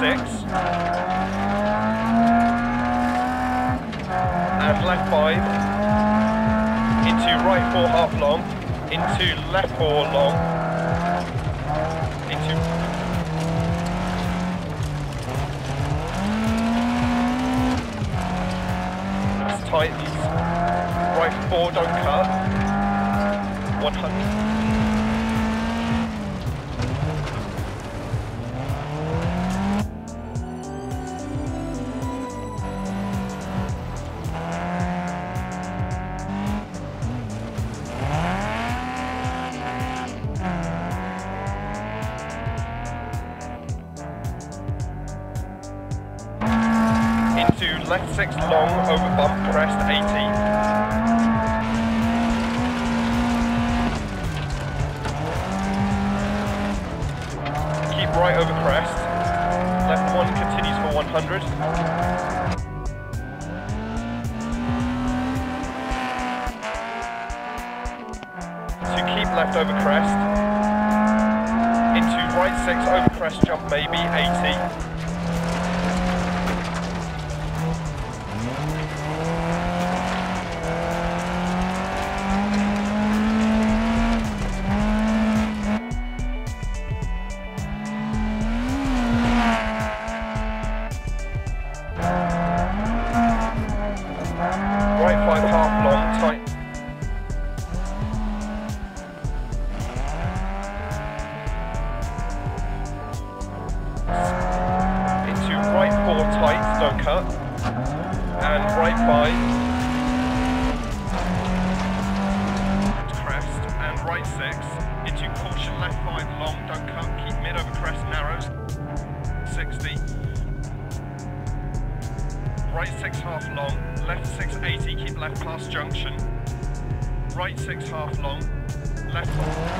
six. And left five. Into right four half long. Into left four long. Into That's tight. Right four, don't cut. 100. Into left six long over bump crest 80. Keep right over crest. Left one continues for 100. To keep left over crest. Into right six over crest jump maybe 80. Tight, cut. And right five. Crest and right six. Into caution left five long, don't cut. Keep mid over crest narrows. 60. Right six half long, left six 80, keep left past junction. Right six half long, left.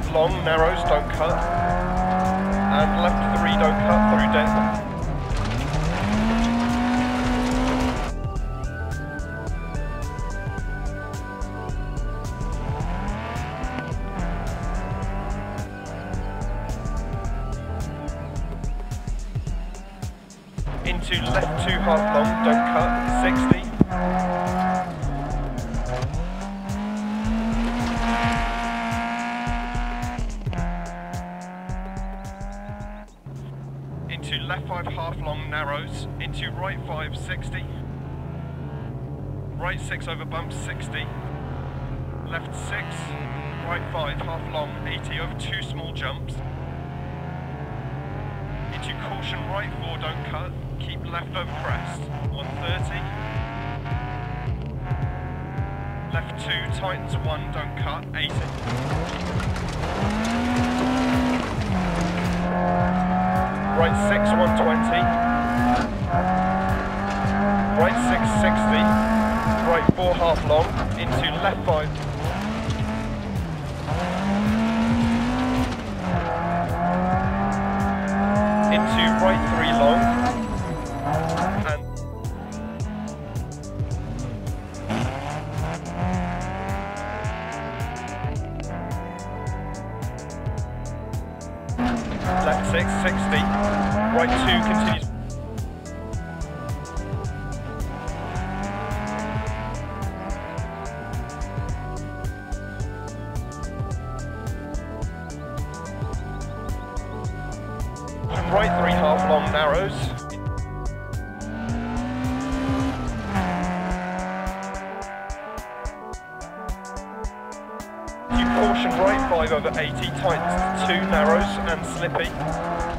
Five long, narrows, don't cut. And left three, don't cut through deck. Into left two half long, don't cut, 60. Into left five half long narrows, into right five 60, right six over bump 60, left six, right five half long 80 over two small jumps, into caution right four don't cut, keep left over crest 130, left two tightens one don't cut 80. Right 6, 120. Right 6, 60. Right 4, half long. Into left 5. Into right 3, long. 6, 60. Right 2 continues. Right 3 half long narrows. 5 over 80, tightens to 2 narrows and slippy.